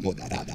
moderada.